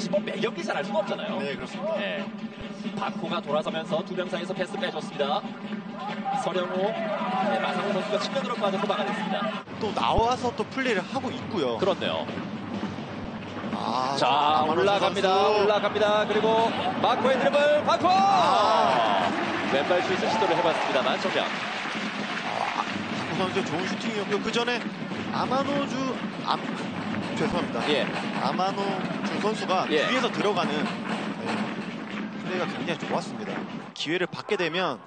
사실 뭐 매경기 잘할 수가 없잖아요. 네, 그렇습니다. 네. 바코가 돌아서면서 두 명 사이에서 패스 빼줬습니다. 서령호, 네, 마상호 선수가 측면으로 빠져서 막아냈습니다. 또 나와서 또 플레이를 하고 있고요. 그렇네요. 아, 자, 올라갑니다. 선수. 올라갑니다. 그리고 바코의 드리블, 바코! 아. 왼발 슛을 시도를 해봤습니다만, 정면. 박구 선수의 좋은 슈팅이었고요. 그 전에 아마노주 암 죄송합니다. 예. 아마노주 선수가 예. 뒤에서 들어가는 네, 플레이가 굉장히 좋았습니다. 기회를 받게 되면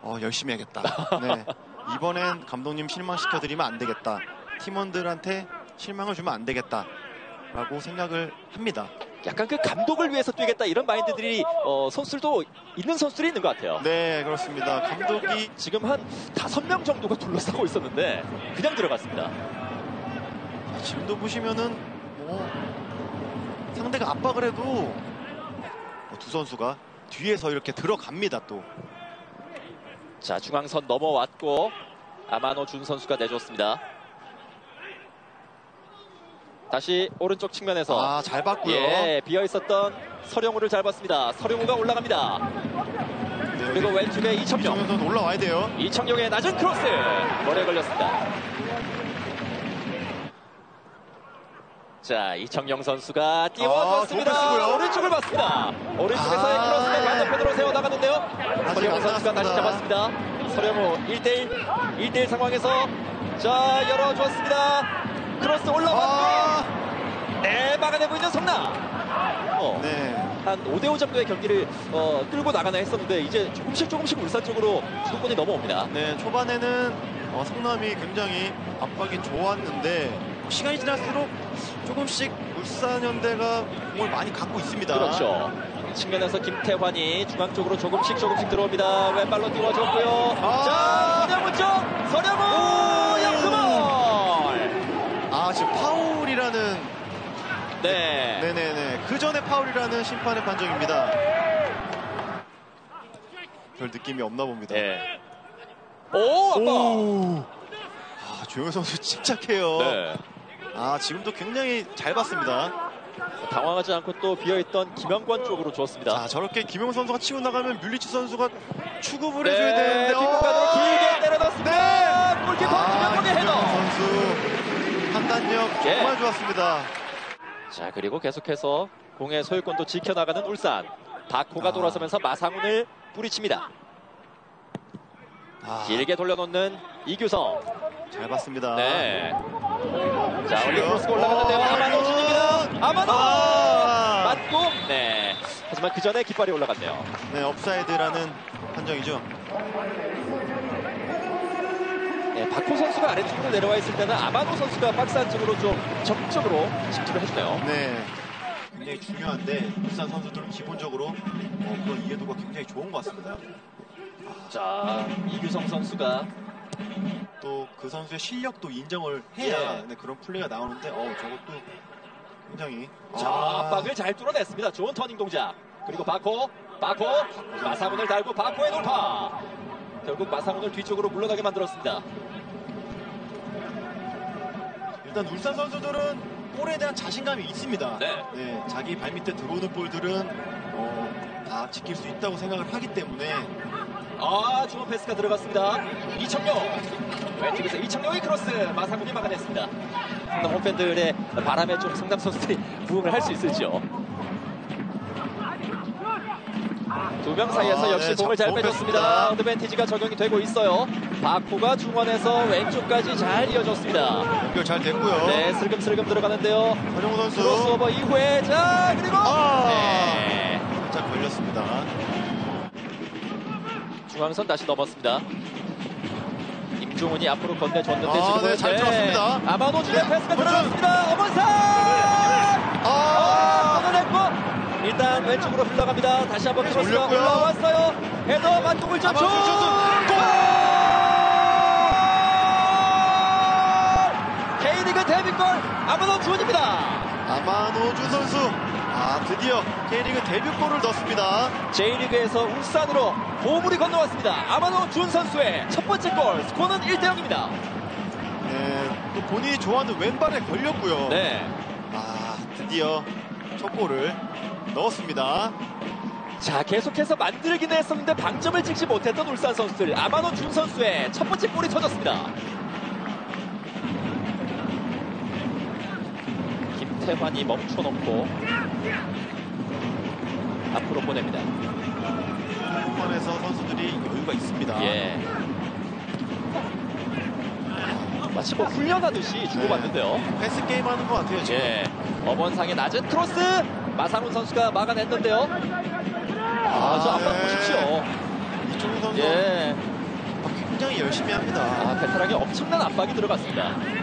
어, 열심히 하겠다. 네. 이번엔 감독님 실망시켜드리면 안 되겠다. 팀원들한테 실망을 주면 안 되겠다. 라고 생각을 합니다. 약간 그 감독을 위해서 뛰겠다 이런 마인드들이 어, 선수들도 있는 선수들이 있는 것 같아요. 네, 그렇습니다. 감독이 지금 한 다섯 명 정도가 둘러싸고 있었는데 그냥 들어갔습니다. 자, 지금도 보시면은 뭐 상대가 압박을 해도 뭐두 선수가 뒤에서 이렇게 들어갑니다 또. 자 중앙선 넘어왔고 아마노 준 선수가 내줬습니다. 다시 오른쪽 측면에서 아, 잘 봤고요. 예 비어 있었던 서령우를 잘 봤습니다. 서령우가 올라갑니다. 네, 그리고 왼쪽에 이청용. 선수 올라와야 돼요. 이청용의 낮은 크로스 머리에 걸렸습니다. 자 이청용 선수가 띄워줬습니다. 아. 오른쪽을 봤습니다. 오른쪽에서의 아, 크로스를 네. 반대편으로 세워 나가는데요. 아직 설영우 안 선수가 다시. 잡았습니다. 설영우 1대1 1대1 상황에서 자 열어주었습니다. 크로스 올라왔고 아, 네 막아내고 있는 성남. 어, 네. 한 5대5 정도의 경기를 어, 끌고 나가나 했었는데 이제 조금씩 조금씩 울산 쪽으로 주도권이 넘어옵니다. 네, 초반에는 어, 성남이 굉장히 압박이 좋았는데 시간이 지날수록 조금씩 울산현대가 공을 많이 갖고 있습니다. 그렇죠. 측면에서 김태환이 중앙 쪽으로 조금씩 조금씩 들어옵니다. 왼발로 띄워줬고요. 아. 자, 서령우 쪽! 서령우! 영크볼! 아, 지금 파울이라는 네. 네네네. 그 전에 파울이라는 심판의 판정입니다. 별 느낌이 없나 봅니다. 네. 오, 아빠! 오. 아, 조영현 선수 침착해요. 네. 아, 지금도 굉장히 잘 봤습니다. 당황하지 않고 또 비어있던 김영권 쪽으로 주었습니다. 자, 저렇게 김용 선수가 치고 나가면 뮬리치 선수가 추급을 네, 해줘야 되는데. 뒷공간으로 어! 길게 때려놨습니다. 골키퍼 아, 김영권의 헤더! 선수 판단력 예. 정말 좋았습니다. 자 그리고 계속해서 공의 소유권도 지켜나가는 울산 바코가 아. 돌아서면서 마상훈을 뿌리칩니다 아, 길게 돌려놓는 이규성 잘 봤습니다. 네. 자 올리? 크로스가 올라갔는데요 어, 아마노 준입니다 아마노 아. 맞고 네 하지만 그 전에 깃발이 올라갔네요 네, 오프사이드라는 판정이죠. 네, 바코 선수가 아래쪽으로 내려와 있을 때는 아마노 선수가 박스 안쪽으로 좀 적극적으로 집중을 해주네요 네. 굉장히 중요한데 울산 선수들은 기본적으로 어, 그런 이해도가 굉장히 좋은 것 같습니다. 자 이규성 선수가 또 그 선수의 실력도 인정을 해야 예. 네, 그런 플레이가 나오는데 어 저것도 굉장히 자, 아, 압박을 잘 뚫어냈습니다. 좋은 터닝 동작. 그리고 바코, 바코, 마사문을 달고 바코의 돌파. 결국 마사문을 뒤쪽으로 물러나게 만들었습니다. 일단 울산 선수들은 볼에 대한 자신감이 있습니다. 네. 자기 발밑에 들어오는 볼들은 어, 다 지킬 수 있다고 생각을 하기 때문에 아, 좋은 패스가 들어갔습니다. 이청용. 왼쪽에서 이청용의 크로스. 마상훈이 막아냈습니다. 홈팬들의 바람에 좀 성남 선수들이 부응을 할 수 있을지요. 두 명 사이에서 아, 역시 네, 공을 자, 잘 빼줬습니다. 어드밴티지가 적용이 되고 있어요. 바코가 중원에서 왼쪽까지 잘 이어졌습니다. 연결 잘 됐고요. 네, 슬금슬금 들어가는데요. 설영우 선수 크로스오버 이후에 자 그리고 아. 네. 살짝 걸렸습니다. 중앙선 다시 넘었습니다. 임종은이 앞으로 건네줬는데 아, 지금 네, 잘 들어왔습니다. 아마노 준의 네, 패스가. 들어갔습니다. 엄원상 아, 아, 끊어냈고 일단 왼쪽으로 흘러갑니다. 다시 한번 크로스가 올렸고요. 올라왔어요. 헤더 만동을 슛! K리그 데뷔골 아마노 주원입니다. 아마노주 선수 아 드디어 K리그 데뷔골을 넣습니다. J리그에서 울산으로 보물이 건너왔습니다. 아마노 준 선수의 첫 번째 골 스코어는 1대 0입니다. 네, 또 본인이 좋아하는 왼발에 걸렸고요. 네. 아 드디어 첫 골을 넣었습니다. 자 계속해서 만들기는 했었는데 방점을 찍지 못했던 울산 선수들 아마노 준 선수의 첫 번째 골이 터졌습니다. 김태환이 멈춰놓고 앞으로 보냅니다. 후반에서 선수들이 여유가 있습니다. 예. 마치 뭐 훈련하듯이 주고받는데요. 패스 게임 하는 것 같아요, 지금. 예. 엄원상의 낮은 크로스 마상훈 선수가 막아냈는데요. 아, 저 압박 네. 보십시오. 이종호 선수 예. 굉장히 열심히 합니다. 아, 베테랑이 엄청난 압박이 들어갔습니다.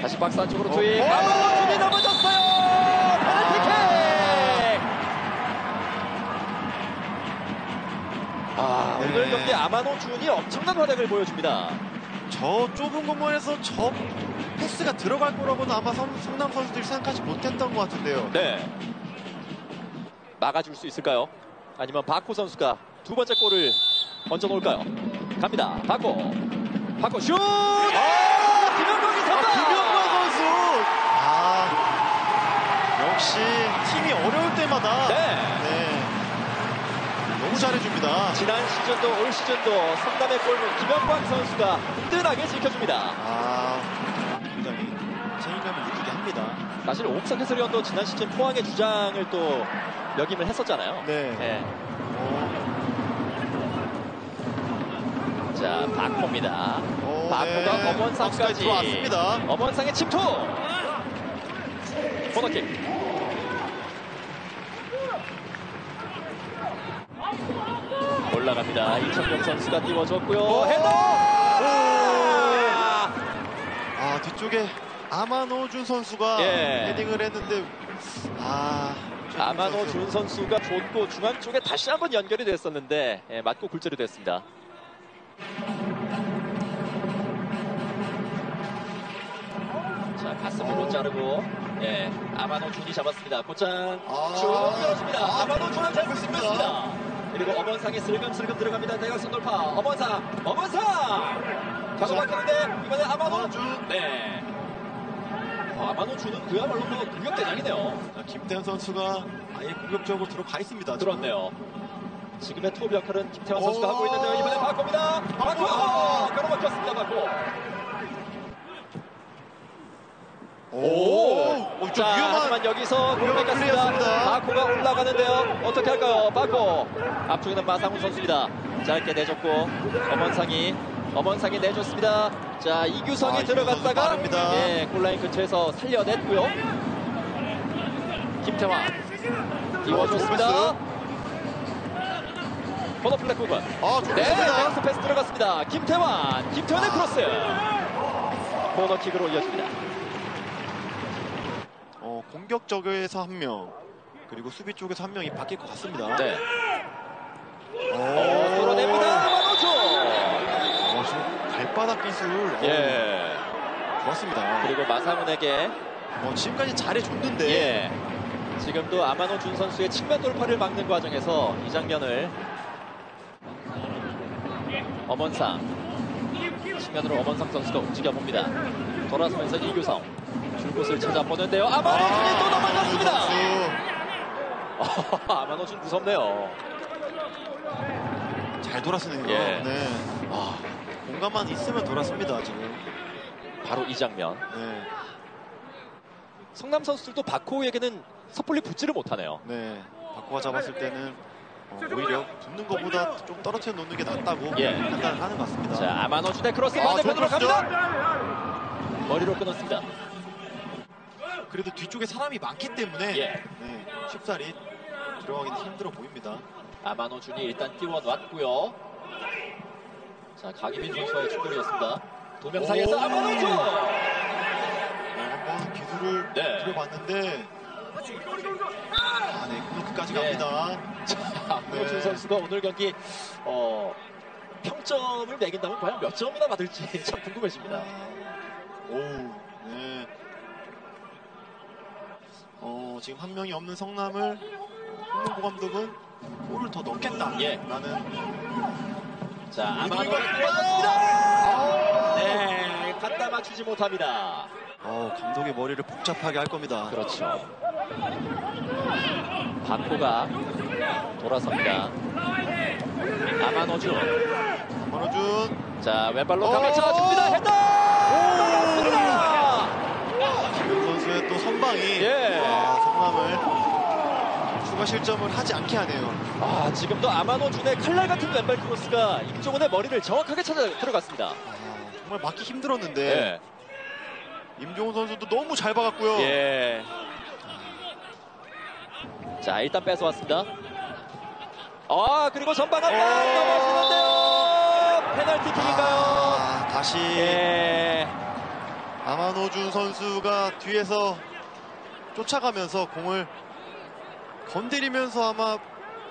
다시 박스 안쪽으로 투입. 어, 어! 아마노준이 넘어졌어요. 페널티킥. 아, 네. 오늘 경기 아마노 준이 엄청난 활약을 보여줍니다. 저 좁은 공간에서 저 패스가 들어갈 거라고는 아마 성, 성남 선수들이 생각하지 못했던 것 같은데요. 네. 막아줄 수 있을까요? 아니면 바코 선수가 두 번째 골을 얹어 놓을까요? 갑니다. 바코. 바코 슛! 아, 김영광이 아, 선다! 김영관 선수! 아, 역시 팀이 어려울 때마다 네. 네. 너무 잘해줍니다. 지난 시즌도 올 시즌도 성남의 골문 김영광 선수가 든든하게 지켜줍니다. 아, 굉장히 책임감을 느끼게 합니다. 사실 옥석 해설위원도 지난 시즌 포항의 주장을 또 역임을 했었잖아요. 네. 네. 어, 자, 바코입니다. 어, 바코가 네. 엄원상까지 들어왔습니다. 엄원상의 침투. 코너킥. 올라갑니다. 이청용 선수가 띄워줬고요. 오! 헤더. 아! 아, 뒤쪽에 아마노준 선수가 예. 헤딩을 했는데 아, 좀 아마노 선수. 준 선수가 줬고 중앙 쪽에 다시 한번 연결이 됐었는데 예, 맞고 굴절이 됐습니다. 자 가슴으로 자르고 예 아마노 준이 잡았습니다. 곧장 아. 쭉 열어줍니다. 아, 잘 좋습니다. 붙습니다. 그리고 엄원상이 슬금슬금 들어갑니다. 대각선 돌파. 엄원상, 엄원상. 가로막혔는데 이번에 아마노 준. 네. 어, 아마노 준은 그야말로 뭐 공격 대장이네요. 자, 김태현 선수가 아예 공격적으로 들어가 있습니다. 들었네요. 지금의 톱 역할은 김태환 오. 선수가 하고 있는데요. 이번에 바코입니다. 바코! 바코! 가로막혔습니다. 바코. 오, 오, 좀 자, 위험한 하지만 여기서 골 위험한 뺏겼습니다. 플레이였습니다. 바코가 올라가는데요. 어떻게 할까요? 바코. 앞쪽에는 마상훈 선수입니다. 짧게 내줬고 엄원상이 엄원상이 내줬습니다. 자, 이규성이 아, 이규성 들어갔다가 빠릅니다. 예, 골라인 근처에서 살려냈고요. 김태환 띄워줬습니다. 번호 플랫 부분. 아, 네, 좋습니다. 백스 패스 들어갔습니다. 김태환, 김태환의 크로스. 코너킥으로 이어집니다. 어, 공격 쪽에서 한 명, 그리고 수비 쪽에서 한 명이 바뀔 것 같습니다. 네. 오, 어, 뚫어냅니다. 만호초. 어, 지금 발바닥 기술 어, 예. 좋았습니다. 그리고 마상훈에게 어, 지금까지 잘해줬는데 예. 지금도 아마노 준 선수의 측면 돌파를 막는 과정에서 이 장면을 엄원상 측면으로 엄원상 선수가 움직여 봅니다. 돌아서면서 이규성 줄 곳을 찾아 보는데요. 아마노 준이 또 넘어졌습니다. 선수 아마노 준 무섭네요. 잘 돌았으네요. 예. 네. 아, 공간만 있으면 돌았습니다 지금. 바로 이 장면. 네, 성남 선수들도 바코에게는 섣불리 붙지를 못하네요. 네. 바코가 잡았을 때는 어, 오히려 붙는 것보다 좀 떨어뜨려 놓는 게 낫다고 예. 판단을 하는 것 같습니다. 자, 아마노 준의 크로스 아, 반대편으로 좋은 갑니다. 머리로 끊었습니다. 그래도 뒤쪽에 사람이 많기 때문에 예. 네, 쉽사리 들어가기는 힘들어 보입니다. 아마노 준이 일단 띄워놨고요. 자, 강의빈 선수와의 충돌이었습니다. 두명 사이에서 오. 아마노 준! 네, 한번 기술을 네. 부려봤는데 아, 네, 그렇게까지 예. 갑니다. 아마노 네. 준 선수가 오늘 경기 어, 평점을 매긴다면 과연 몇 점이나 받을지 참 궁금해집니다. 오, 네. 어, 지금 한 명이 없는 성남을 어, 홍명보 감독은 골을 더 넣겠다. 예. 라는 자, 이거 띄워줬습니다. 네, 갖다 맞추지 못합니다. 어, 감독의 머리를 복잡하게 할 겁니다. 그렇죠. 바코가 돌아섭니다. 아마노준. 만호준 자, 왼발로 오! 감아차 줍니다. 헤더! 김용 선수의 또 선방이 예. 아, 성남을 추가 실점을 하지 않게 하네요. 아, 지금도 아마노준의 칼날 같은 왼발 크로스가 임종훈의 머리를 정확하게 찾아 들어갔습니다. 아, 정말 맞기 힘들었는데 예. 임종훈 선수도 너무 잘 박았고요. 예. 자, 일단 뺏어왔습니다. 아, 그리고 전방한 번 넘어지는데요. 페널티킥인가요? 아, 다시 예. 아마노준 선수가 뒤에서 쫓아가면서 공을 건드리면서 아마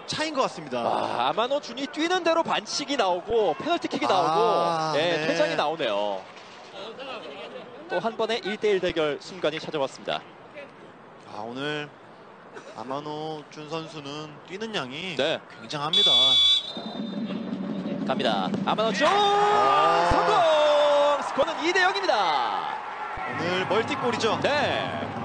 차인 것 같습니다. 아, 아마노 준이 뛰는 대로 반칙이 나오고 페널티킥이 나오고 아, 예, 네. 퇴장이 나오네요. 또 한 번의 1대1 대결 순간이 찾아왔습니다. 아, 오늘 아마노 준 선수는 뛰는 양이 네. 굉장합니다. 갑니다. 아마노 준 아, 성공! 스코어는 2대 0입니다. 오늘 멀티골이죠. 네. 네.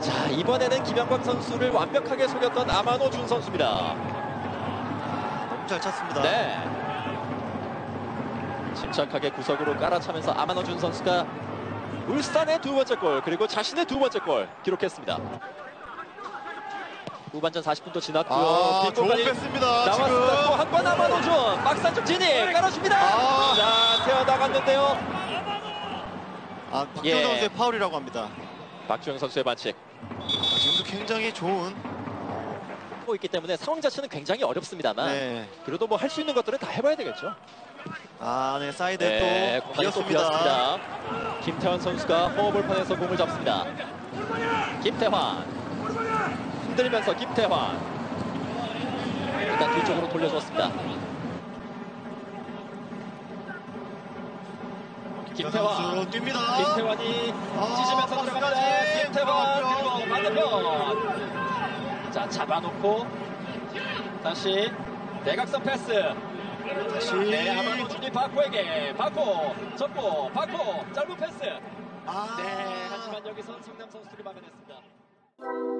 자, 이번에는 김영광 선수를 완벽하게 속였던 아마노 준 선수입니다. 너무 잘 찼습니다. 네. 침착하게 구석으로 깔아차면서 아마노 준 선수가 울산의 두 번째 골 그리고 자신의 두 번째 골 기록했습니다. 후반전 40분도 지났고요. 아, 빈 좋은 패스입니다. 나왔습니다. 지금. 또한 번 아마노준 박스 안쪽 진입 깔아줍니다. 아. 자, 세어 나갔는데요. 아, 예. 선수의 파울이라고 합니다. 박주영 선수의 반칙. 아, 지금도 굉장히 좋은 하고 있기 때문에 상황 자체는 굉장히 어렵습니다만 네. 그래도 뭐 할 수 있는 것들은 다 해봐야 되겠죠. 아, 네, 사이드에 네, 또. 비었습니다. 김태환 선수가 허허볼판에서 공을 잡습니다. 김태환 흔들면서 김태환 일단 뒤쪽으로 돌려줬습니다. 김태환 뜁니다. 김태환이 아, 찢으면서 들어갑니다. 박스까지. 김태환. 그리고 반대편 자 잡아놓고 다시 대각선 패스 다시 네, 아마노준이 바코에게 바코 접고 바코 짧은 패스 아, 네 하지만 여기선 성남 선수들이 막아냈습니다